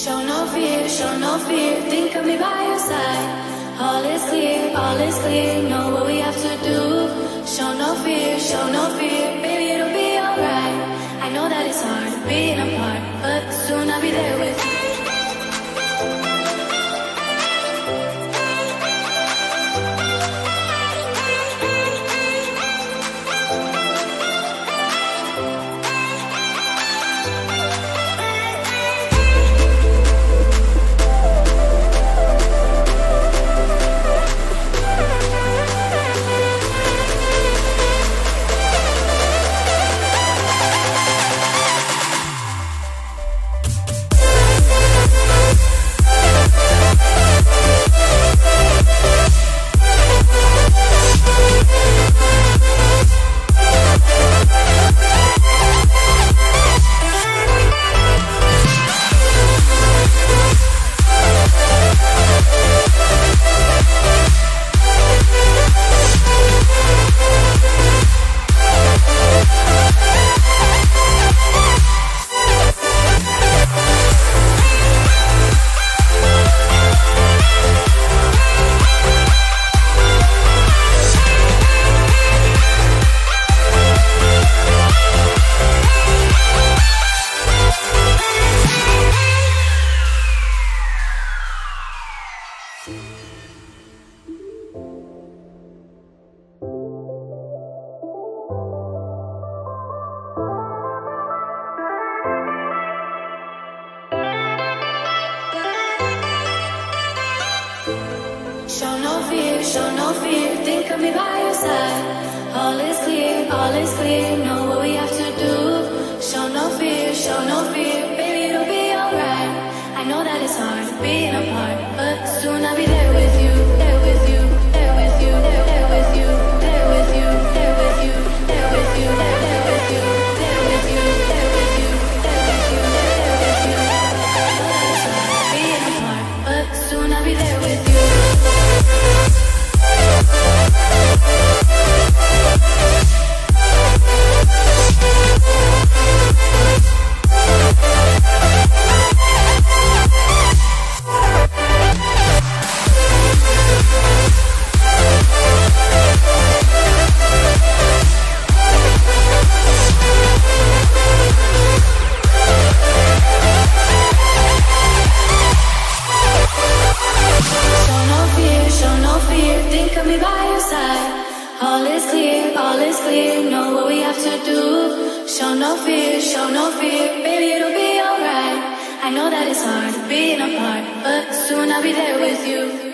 Show no fear, show no fear. Think of me by your side. All is clear, all is clear. Know what we have to do. Show no fear, show no fear. Baby, it'll be alright. I know that it's hard being apart, fear, show no fear. Think of me by your side. All is clear, all is clear. Know what we have to do. Show no fear, show no fear. Baby, it'll be alright. I know that it's hard being apart, but soon I'll be there with you, there with you, there with you, there, with you, there with you, there with you, there with you, there, with you, there with you, there with you, there with you, being apart, but soon I'll be there with you. No fear. Think of me by your side. All is clear, all is clear. Know what we have to do. Show no fear, show no fear. Baby, it'll be alright. I know that it's hard being apart, but soon I'll be there with you.